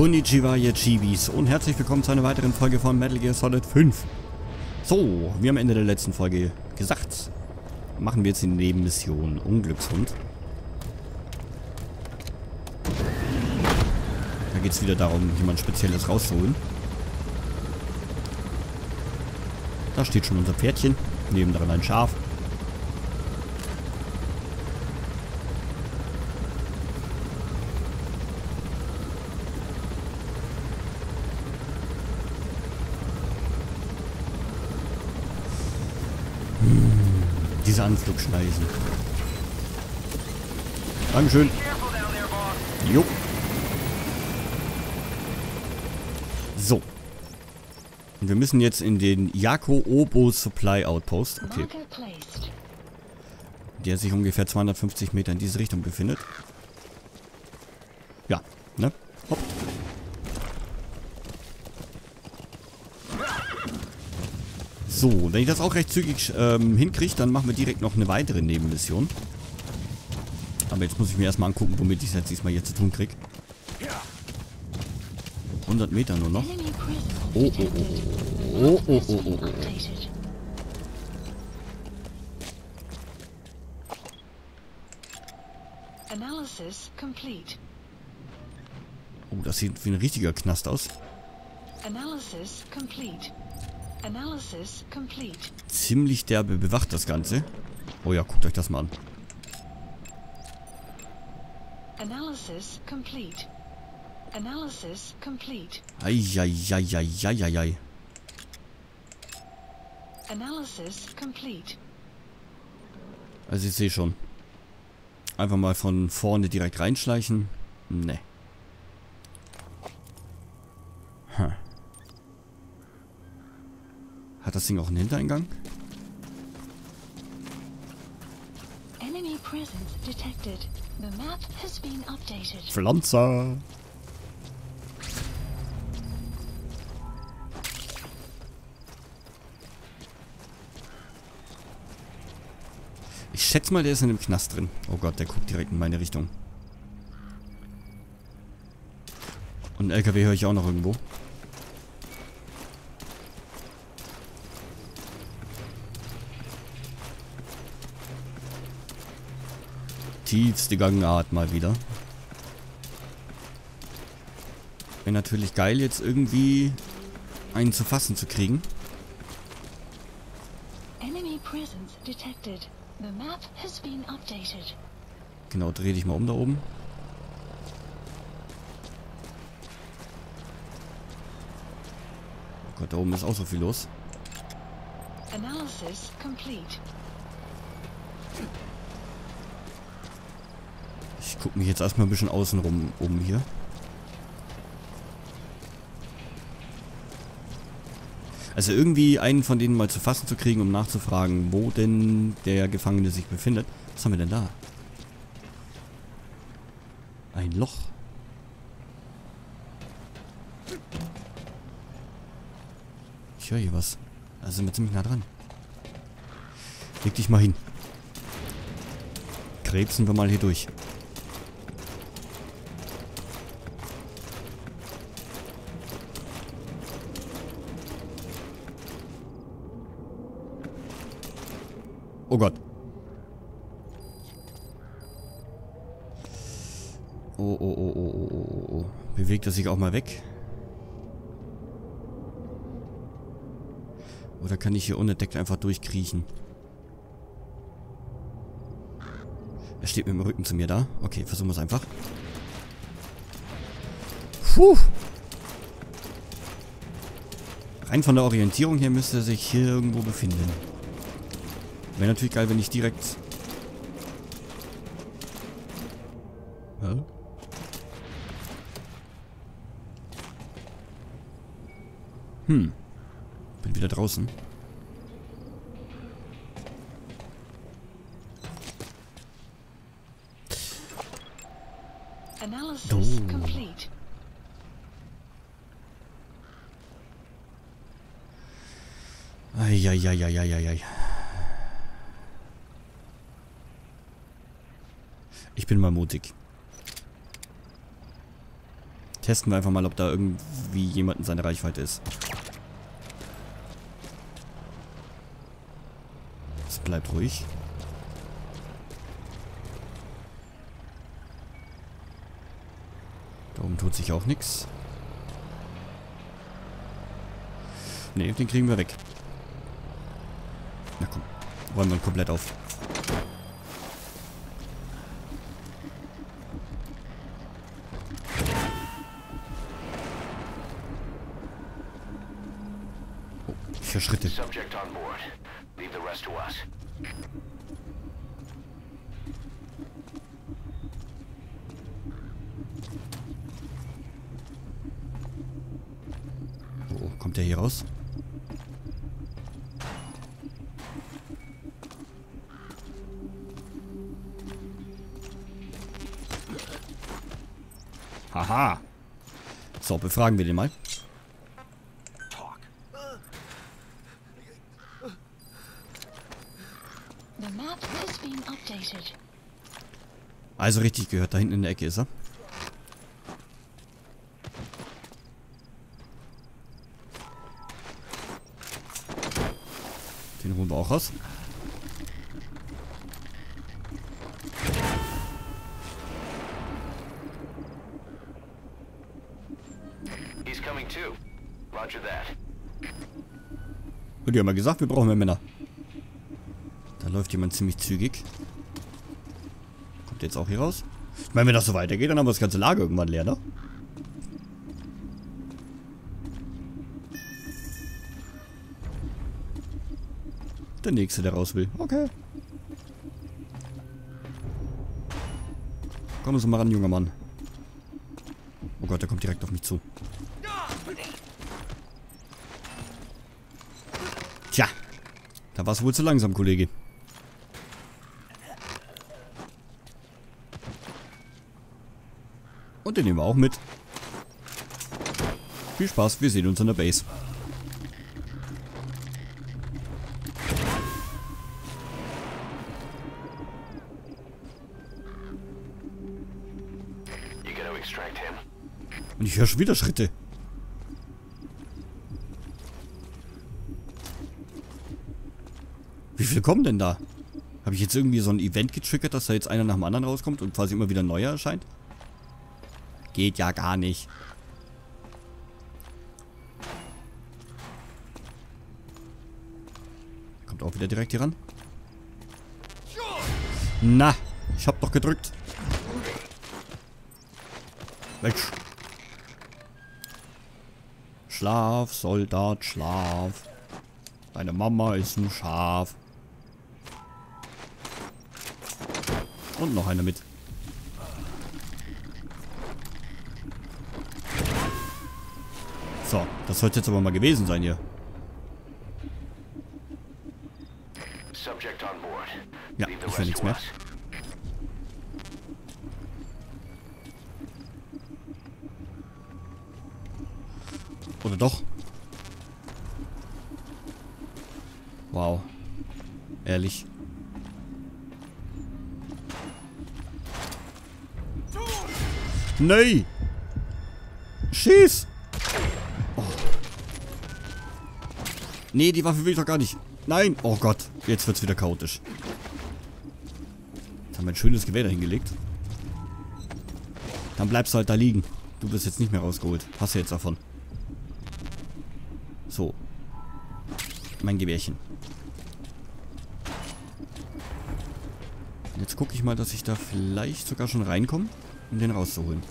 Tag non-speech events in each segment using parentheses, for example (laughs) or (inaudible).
Konnichiwa, ihr Chibis und herzlich willkommen zu einer weiteren Folge von Metal Gear Solid 5. So, wie am Ende der letzten Folge gesagt, machen wir jetzt die Nebenmission Unglückshund. Da geht es wieder darum, jemand Spezielles rauszuholen. Da steht schon unser Pferdchen, neben dran ein Schaf. Diese Anflugschneisen. Dankeschön. Jo. So. Und wir müssen jetzt in den Yako Obo Supply Outpost. Okay. Der sich ungefähr 250 Meter in diese Richtung befindet. Ja, ne? Hopp. So, wenn ich das auch recht zügig ähm, hinkriege, dann machen wir direkt noch eine weitere Nebenmission. Aber jetzt muss ich mir erstmal angucken, womit ich es jetzt diesmal hier zu tun kriege. 100 Meter nur noch. Oh, oh, oh, oh, oh, oh, oh, oh. Oh, das sieht wie ein richtiger Knast aus. Analysis complete. Analysis complete. Ziemlich derbe bewacht das Ganze. Oh ja, guckt euch das mal an. Analysis complete. Analysis complete. Eieieiei. Analysis complete. Also ich sehe schon. Einfach mal von vorne direkt reinschleichen. Ne. Hat das Ding auch einen Hintereingang? Pflanzer! Ich schätze mal, der ist in dem Knast drin. Oh Gott, der guckt direkt in meine Richtung. Und einen LKW höre ich auch noch irgendwo. Tiefste Gangart mal wieder. Wäre natürlich geil, jetzt irgendwie einen zu fassen zu kriegen. Genau, dreh dich mal um da oben. Oh Gott, da oben ist auch so viel los. Analysis complete. Gucke mich jetzt erstmal ein bisschen außen rum um hier. Also irgendwie einen von denen mal zu fassen zu kriegen, um nachzufragen, wo denn der Gefangene sich befindet. Was haben wir denn da? Ein Loch. Ich höre hier was. Da sind wir ziemlich nah dran. Leg dich mal hin. Krebsen wir mal hier durch. Oh Gott. Oh, oh, oh, oh, oh, oh, oh. Sich auch mal weg? Oder kann ich hier unentdeckt einfach durchkriechen? Er steht mit dem Rücken zu mir da. Okay, versuchen wir es einfach. Puh. Rein von der Orientierung her müsste er sich hier irgendwo befinden. Wäre natürlich geil, wenn ich direkt... Hm. Bin wieder draußen. Analysis oh. Eieieiei. Ich bin mal mutig. Testen wir einfach mal, ob da irgendwie jemand in seiner Reichweite ist. Es bleibt ruhig. Da oben tut sich auch nichts. Ne, den kriegen wir weg. Na komm, räumen wir komplett auf. Höre Schritte. Oh, kommt der hier raus? Haha. So, befragen wir den mal. Also richtig gehört, da hinten in der Ecke ist er. Den holen wir auch raus. Und die haben ja gesagt, wir brauchen mehr Männer. Da läuft jemand ziemlich zügig. Kommt jetzt auch hier raus? Wenn das so weitergeht, dann haben wir das ganze Lager irgendwann leer, ne? Der nächste, der raus will. Okay. Komm so mal ran, junger Mann. Oh Gott, der kommt direkt auf mich zu. Tja. Da warst du wohl zu langsam, Kollege. Und den nehmen wir auch mit. Viel Spaß, wir sehen uns an der Base. Und ich höre schon wieder Schritte. Wie viele kommen denn da? Habe ich jetzt irgendwie so ein Event getriggert, dass da jetzt einer nach dem anderen rauskommt und quasi immer wieder neuer erscheint? Geht ja gar nicht. Kommt auch wieder direkt hier ran. Na, ich hab doch gedrückt. Mensch. Schlaf, Soldat, schlaf. Deine Mama ist ein Schaf. Und noch einer mit. So, das sollte jetzt aber mal gewesen sein hier. Ja, ich will nichts mehr. Oder doch? Wow. Ehrlich. Nee! Schieß! Nee, die Waffe will ich doch gar nicht. Nein! Oh Gott, jetzt wird's wieder chaotisch. Jetzt haben wir ein schönes Gewehr dahingelegt. Dann bleibst du halt da liegen. Du wirst jetzt nicht mehr rausgeholt. Hast du jetzt davon. So. Mein Gewehrchen. Jetzt gucke ich mal, dass ich da vielleicht sogar schon reinkomme, um den rauszuholen.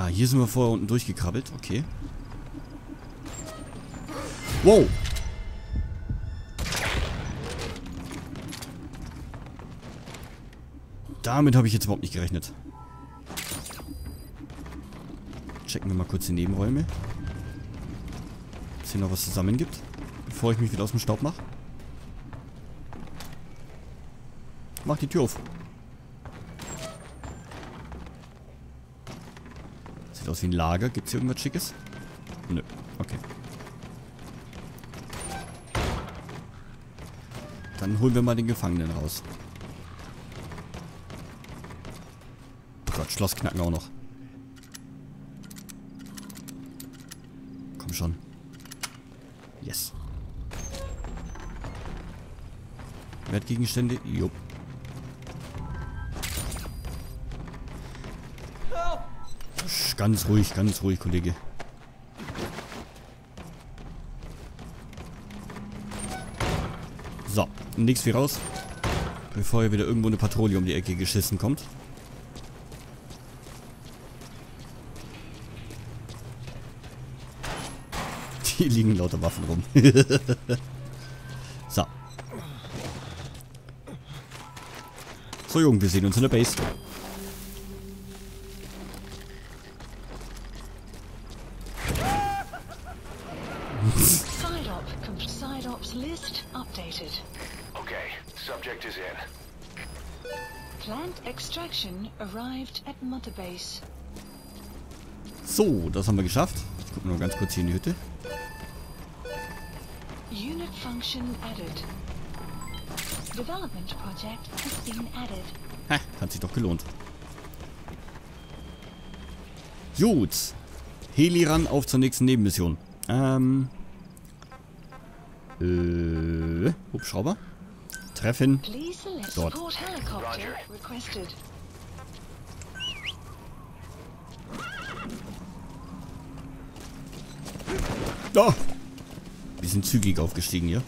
Ah, hier sind wir vorher unten durchgekrabbelt. Okay. Wow. Damit habe ich jetzt überhaupt nicht gerechnet. Checken wir mal kurz die Nebenräume. Dass hier noch was zusammen gibt. Bevor ich mich wieder aus dem Staub mache. Mach die Tür auf. Aus wie ein Lager. Gibt es hier irgendwas Schickes? Nö. Okay. Dann holen wir mal den Gefangenen raus. Oh Gott, Schloss knacken auch noch. Komm schon. Yes. Wertgegenstände? Jupp. Ganz ruhig, ganz ruhig, Kollege. So, nichts wie raus. Bevor hier wieder irgendwo eine Patrouille um die Ecke geschissen kommt. Hier liegen lauter Waffen rum. (laughs) so. So, Jungen, wir sehen uns in der Base. So, das haben wir geschafft. Ich gucke nur ganz kurz hier in die Hütte. Unit function added. Development project has been added. Ha, hat sich doch gelohnt. Gut. Heli ran auf zur nächsten Nebenmission. Ähm. Äh. Hubschrauber. Treffen. Dort. Oh. Wir sind zügig aufgestiegen hier.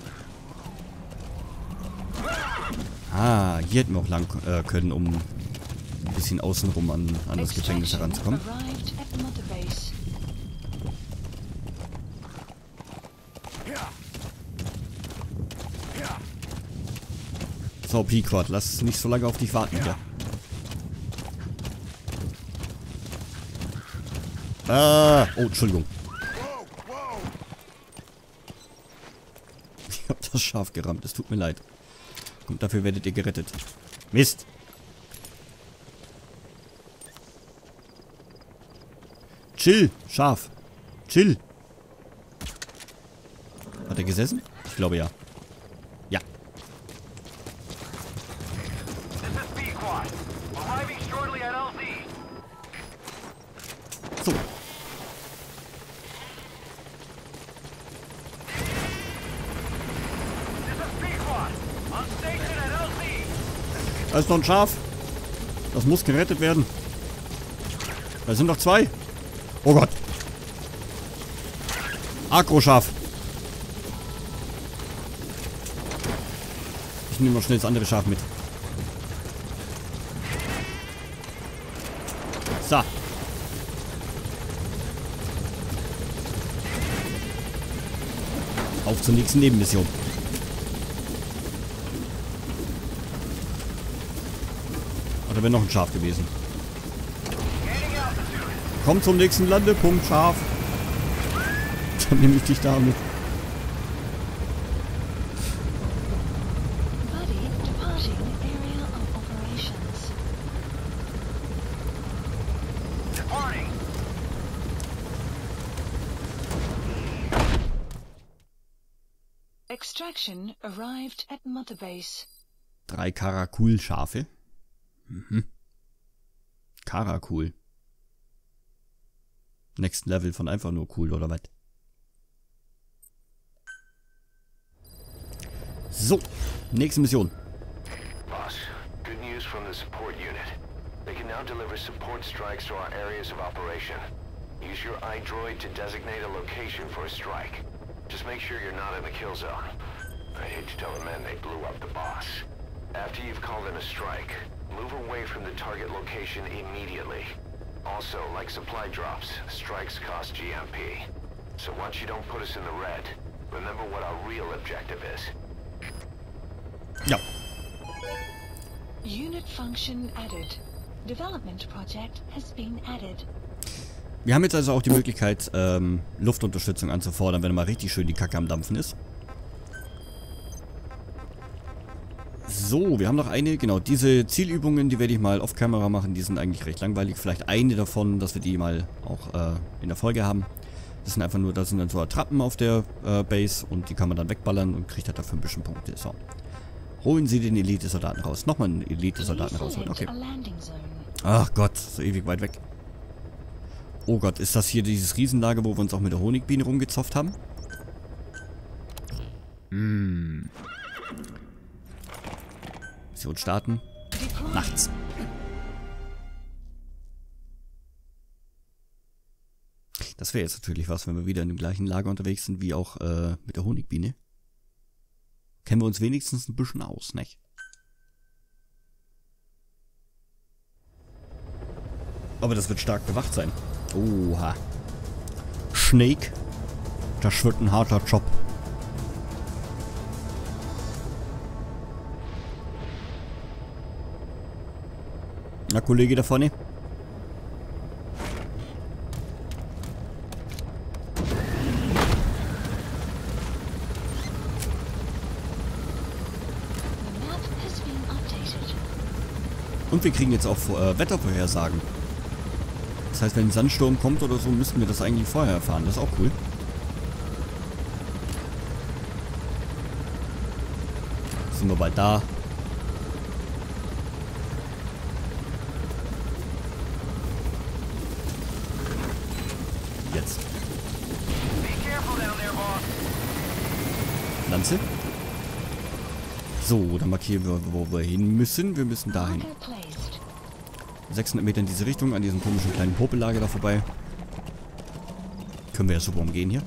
Ah, hier hätten wir auch lang äh, können, um ein bisschen außenrum an, an das Gefängnis heranzukommen. So, Pequod, lass nicht so lange auf dich warten hier. Ah, oh, Entschuldigung. das Schaf gerammt. Es tut mir leid. Und dafür werdet ihr gerettet. Mist. Chill, Schaf. Chill. Hat er gesessen? Ich glaube. Ja. Da ist noch ein Schaf. Das muss gerettet werden. Da sind noch zwei. Oh Gott. Agro-Schaf. Ich nehme noch schnell das andere Schaf mit. So. Auf zur nächsten Nebenmission. Wäre noch ein Schaf gewesen. Komm zum nächsten Landepunkt, Schaf. Dann nehme ich dich da mit. Extraction arrived at Mother Base. Drei Karakul-Schafe. Mhm. Kara cool. Next Level von einfach nur cool, oder was? So, nächste Mission. Boss, good news from the support unit. They can now deliver support strikes to our areas of operation. Use your iDroid to designate a location for a strike. Just make sure you're not in the kill zone. I hate to tell the men they blew up the boss. After you've called in a strike, Move away from the target location immediately. Also, like supply drops, strikes cost GMP. So once you don't put us in the red, remember what our real objective is. Ja. Unit function added. Development project has been added. Wir haben jetzt also auch die Möglichkeit, ähm, Luftunterstützung anzufordern, wenn mal richtig schön die Kacke am Dampfen ist. So, wir haben noch eine, genau, diese Zielübungen, die werde ich mal auf Kamera machen, die sind eigentlich recht langweilig. Vielleicht eine davon, dass wir die mal auch äh, in der Folge haben. Das sind einfach nur, da sind dann so Attrappen auf der äh, Base und die kann man dann wegballern und kriegt halt dafür ein bisschen Punkte. So. Holen Sie den Elite-Soldaten raus. Nochmal einen Elite-Soldaten rausholen. Okay. Ach Gott, so ewig weit weg. Oh Gott, ist das hier dieses Riesenlager, wo wir uns auch mit der Honigbiene rumgezopft haben? Hm. Mission starten. Nachts. Das wäre jetzt natürlich was, wenn wir wieder in dem gleichen Lager unterwegs sind, wie auch äh, mit der Honigbiene. Kennen wir uns wenigstens ein bisschen aus, nicht? Aber das wird stark bewacht sein. Oha. Snake. Das wird ein harter Job. Na, Kollege da vorne? Und wir kriegen jetzt auch äh, Wettervorhersagen. Das heißt, wenn ein Sandsturm kommt oder so, müssten wir das eigentlich vorher erfahren. Das ist auch cool. Sind wir bald da. Jetzt. Lanze. So, dann markieren wir, wo wir hin müssen. Wir müssen dahin. 600 Meter in diese Richtung, an diesem komischen kleinen Popelager da vorbei. Können wir ja super umgehen hier.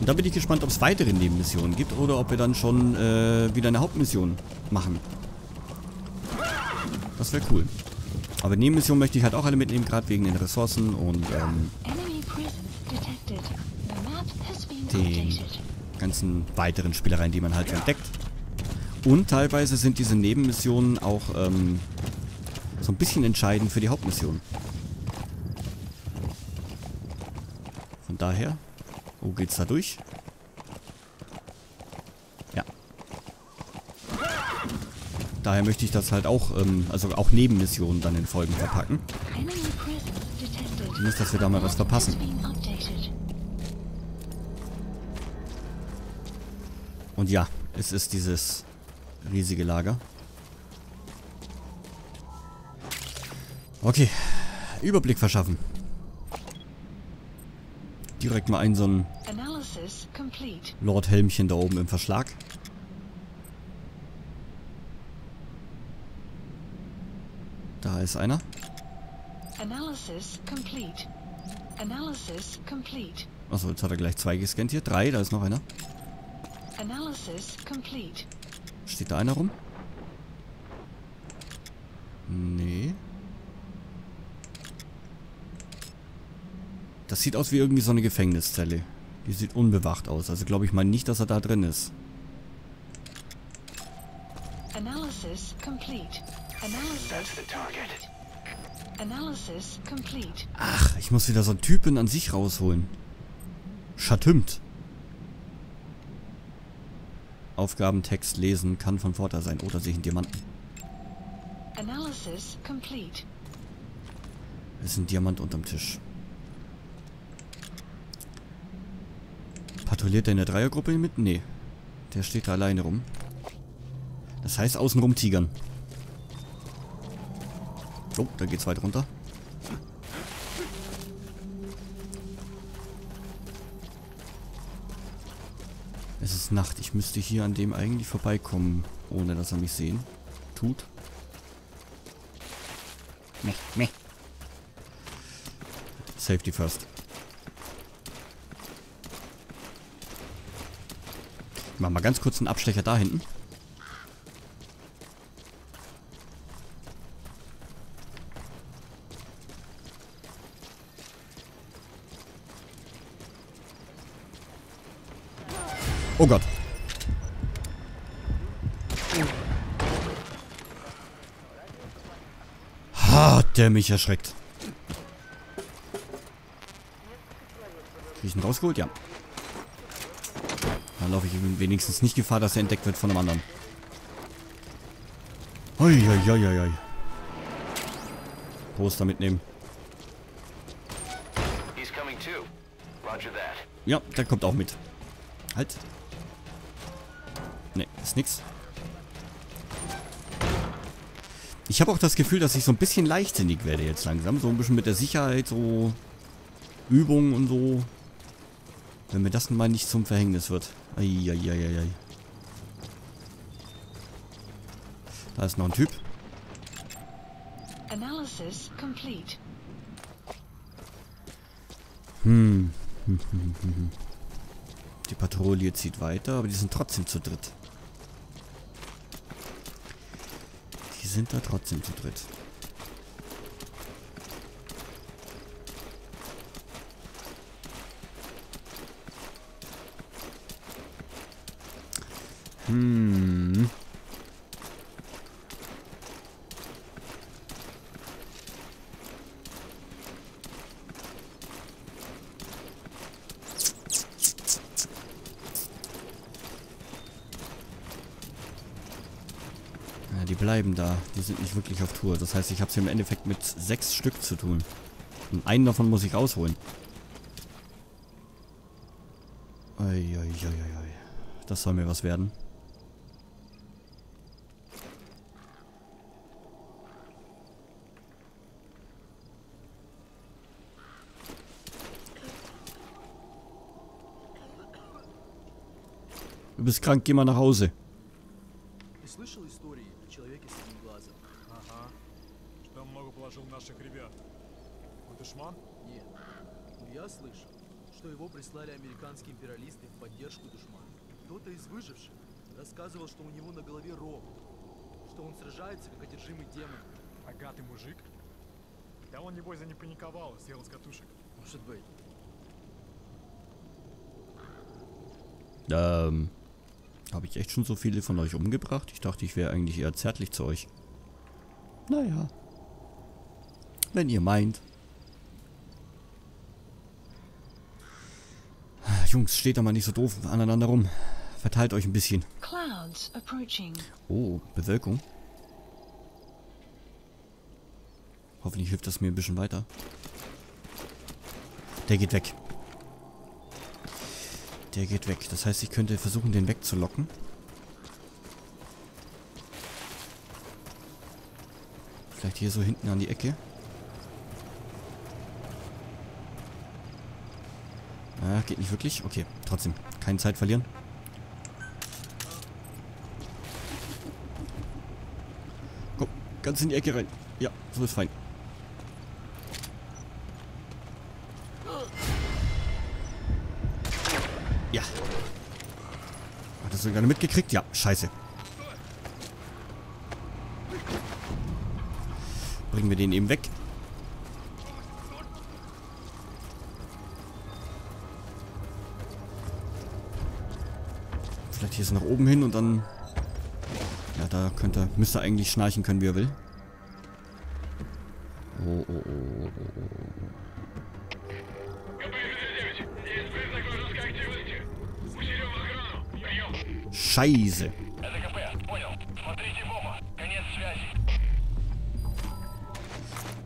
Und da bin ich gespannt, ob es weitere Nebenmissionen gibt oder ob wir dann schon äh, wieder eine Hauptmission machen. Das wäre cool. Aber Nebenmissionen möchte ich halt auch alle mitnehmen, gerade wegen den Ressourcen und ähm, den ganzen weiteren Spielereien, die man halt entdeckt. Und teilweise sind diese Nebenmissionen auch ähm, so ein bisschen entscheidend für die Hauptmission. Von daher, wo geht's da durch? Ja. Daher möchte ich das halt auch, ähm, also auch Nebenmissionen dann in Folgen verpacken. Nicht, dass wir da mal was verpassen. Und ja, es ist dieses riesige Lager. Okay. Überblick verschaffen. Direkt mal ein so ein Lord Helmchen da oben im Verschlag. Da ist einer. Achso, jetzt hat er gleich zwei gescannt hier. Drei, da ist noch einer. Analysis complete. Steht da einer rum? Nee. Das sieht aus wie irgendwie so eine Gefängniszelle. Die sieht unbewacht aus. Also glaube ich mal nicht, dass er da drin ist. Analysis complete. Analysis complete. Analysis complete. Ach, ich muss wieder so einen Typen an sich rausholen. Schatümt. Aufgabentext lesen kann von Vorteil sein. Oder sehe ich einen Diamanten. Analysis complete. ist ein Diamant unterm Tisch. Patrouilliert der in der Dreiergruppe mit? Nee. Der steht da alleine rum. Das heißt außenrum tigern. Oh, da geht's weit runter. Ist Nacht. Ich müsste hier an dem eigentlich vorbeikommen, ohne dass er mich sehen tut. Meh, meh. Safety first. Ich mach mal ganz kurz einen Abstecher da hinten. Oh Gott. Hat der mich erschreckt. Krieg ich ihn rausgeholt? Ja. Dann laufe ich wenigstens nicht Gefahr, dass er entdeckt wird von einem anderen. Uiuiuiui. Poster mitnehmen. Ja, der kommt auch mit. Halt. Ist nix. Ich habe auch das Gefühl, dass ich so ein bisschen leichtsinnig werde jetzt langsam. So ein bisschen mit der Sicherheit, so Übungen und so. Wenn mir das mal nicht zum Verhängnis wird. Eieieiei. Da ist noch ein Typ. Analysis complete. Hm. (laughs) Die Patrouille zieht weiter, aber die sind trotzdem zu dritt. Sind da trotzdem zu dritt. Hm. Bleiben da. Die sind nicht wirklich auf Tour. Das heißt, ich habe es im Endeffekt mit sechs Stück zu tun. Und einen davon muss ich rausholen. Eieieiei. Das soll mir was werden. Du bist krank, geh mal nach Hause. Что его прислали американские империалисты в поддержку душмана. Кто-то из выживших рассказывал, что у него на голове рог, что он сражается, как одержимый демон. Богатый мужик? Да он, небось, за не паниковал, съел с катушек. Может быть. Ähm, habe ich echt schon so viele von euch umgebracht? Ich dachte, ich wäre eigentlich eher zärtlich zu euch. Naja. Wenn ihr meint. Jungs, steht da mal nicht so doof aneinander rum. Verteilt euch ein bisschen. Oh, Bewölkung. Hoffentlich hilft das mir ein bisschen weiter. Der geht weg. Der geht weg. Das heißt, ich könnte versuchen, den wegzulocken. Vielleicht hier so hinten an die Ecke. Ah, geht nicht wirklich. Okay, trotzdem. Keine Zeit verlieren. Komm, ganz in die Ecke rein. Ja, so ist fein. Ja. Hat das sogar mitgekriegt? Ja, scheiße. Bringen wir den eben weg. Vielleicht hier ist nach oben hin und dann... Ja, da könnte, müsste eigentlich schnarchen können, wie er will. Oh, oh, oh, oh, oh. Scheiße.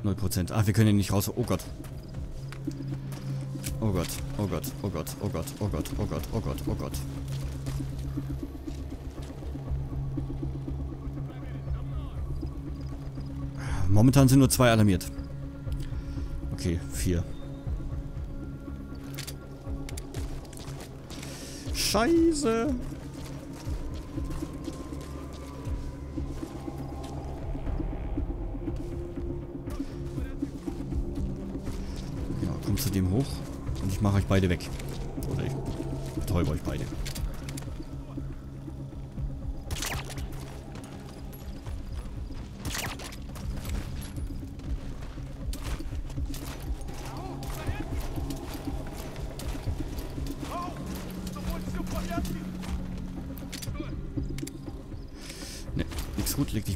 Null Prozent. Ach, wir können hier nicht raus. Oh Gott. Oh Gott, oh Gott, oh Gott, oh Gott, oh Gott, oh Gott, oh Gott, oh Gott. Momentan sind nur zwei alarmiert. Okay, vier. Scheiße. Ja, kommt zu dem hoch. Und ich mache euch beide weg. Oder ich betäube euch beide.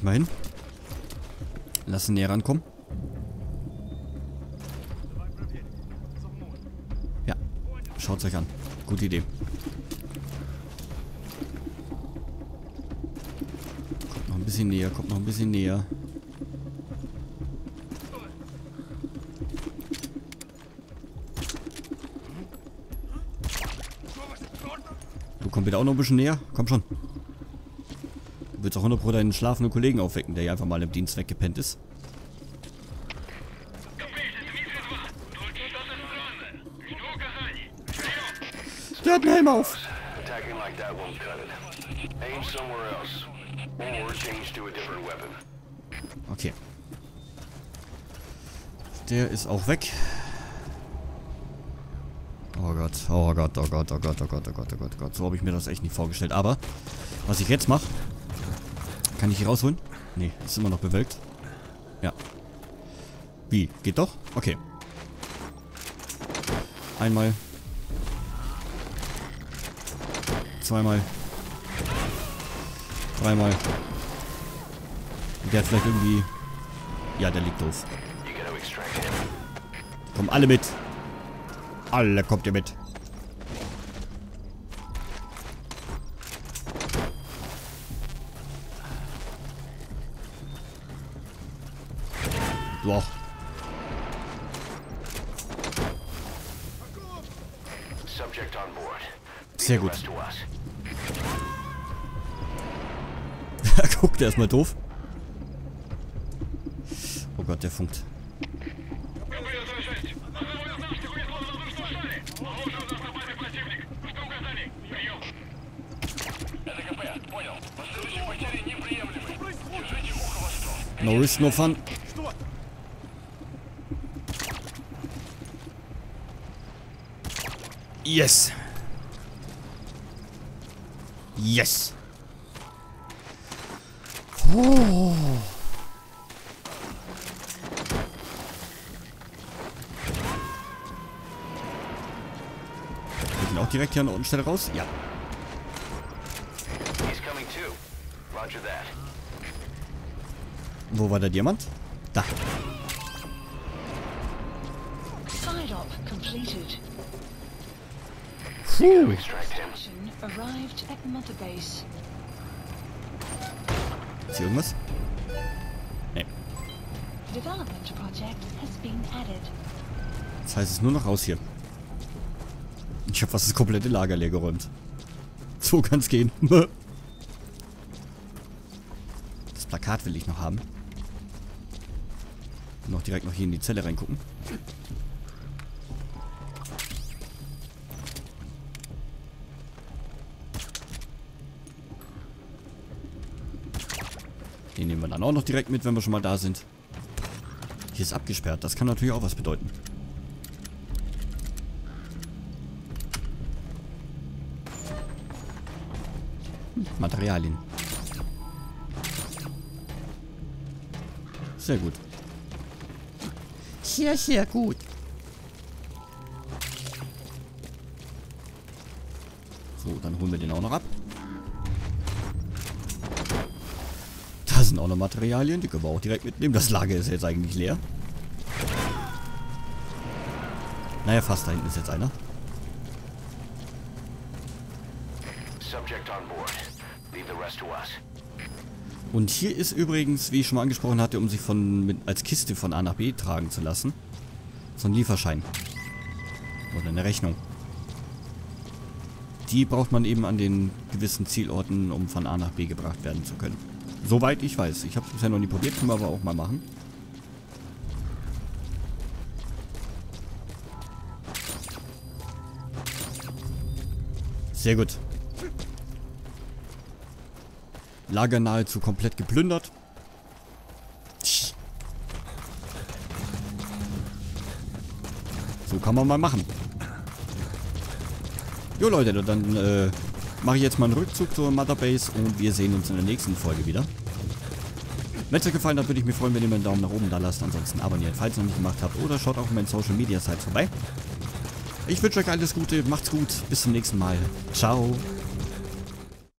ich mal hin. Lass ihn näher rankommen. Ja, schaut euch an. Gute Idee. Kommt noch ein bisschen näher, kommt noch ein bisschen näher. Du komm bitte auch noch ein bisschen näher. Komm schon. Du willst auch 100 deinen schlafenden Kollegen aufwecken, der hier einfach mal im Dienst weggepennt ist. Der hat einen Helm auf. Okay. Der ist auch weg. Oh Gott, oh Gott, oh Gott, oh Gott, oh Gott, oh Gott, oh Gott, oh Gott. So habe ich mir das echt nicht vorgestellt. Aber, was ich jetzt mache, kann ich hier rausholen? Nee, ist immer noch bewölkt. Ja. Wie? Geht doch? Okay. Einmal. Zweimal. Dreimal. Der hat vielleicht irgendwie... Ja, der liegt doof. Kommen alle mit. Alle kommt ihr mit. So. Sehr gut. (laughs) Guckt erstmal doof. Oh Gott, der funkt. No risk, no fun. Yes. Yes. Oh. Wir sind auch direkt hier an der unten Stelle raus? Ja. Wo war der Diamant? Da. Puh. Ist hier irgendwas? Nee. Das heißt, es ist nur noch raus hier. Ich habe fast das komplette Lager leer geräumt. So kann es gehen. (laughs) das Plakat will ich noch haben. Noch direkt noch hier in die Zelle reingucken. Den nehmen wir dann auch noch direkt mit, wenn wir schon mal da sind. Hier ist abgesperrt. Das kann natürlich auch was bedeuten. Hm, Materialien. Sehr gut. Sehr, sehr gut. Materialien, die können wir auch direkt mitnehmen. Das Lager ist jetzt eigentlich leer. Naja, fast da hinten ist jetzt einer. Und hier ist übrigens, wie ich schon mal angesprochen hatte, um sich von mit, als Kiste von A nach B tragen zu lassen, so ein Lieferschein. Oder eine Rechnung. Die braucht man eben an den gewissen Zielorten, um von A nach B gebracht werden zu können. Soweit ich weiß. Ich habe es bisher noch nie probiert, können wir aber auch mal machen. Sehr gut. Lager nahezu komplett geplündert. So kann man mal machen. Jo Leute, dann äh, mache ich jetzt mal einen Rückzug zur Mother Base und wir sehen uns in der nächsten Folge wieder. Wenn es euch gefallen hat, würde ich mich freuen, wenn ihr mir einen Daumen nach oben da lasst. Ansonsten abonniert, falls ihr noch nicht gemacht habt. Oder schaut auch in meinen Social Media Sites vorbei. Ich wünsche euch alles Gute, macht's gut, bis zum nächsten Mal. Ciao.